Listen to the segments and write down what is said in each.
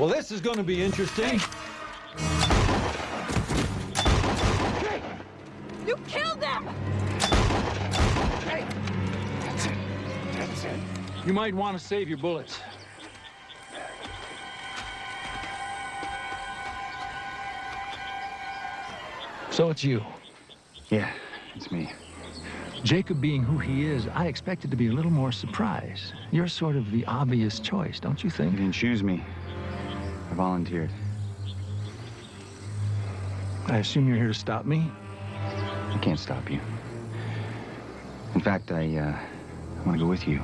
Well, this is going to be interesting. You killed them! You might want to save your bullets. So it's you. Yeah, it's me. Jacob being who he is, I expected to be a little more surprised. You're sort of the obvious choice, don't you think? You think? didn't choose me. I volunteered. I assume you're here to stop me? I can't stop you. In fact, I, uh, I want to go with you.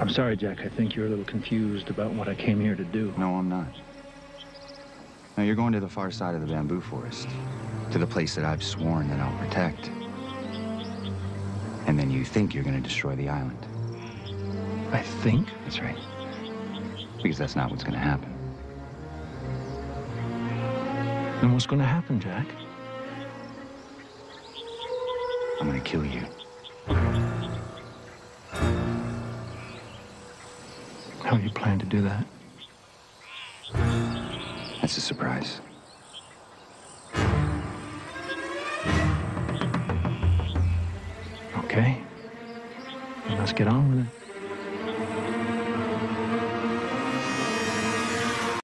I'm sorry, Jack. I think you're a little confused about what I came here to do. No, I'm not. No, you're going to the far side of the bamboo forest. To the place that I've sworn that I'll protect. And then you think you're going to destroy the island. I think? That's right. Because that's not what's going to happen. Then what's going to happen, Jack? I'm going to kill you. How do you plan to do that? That's a surprise. Okay. Let's get on with it.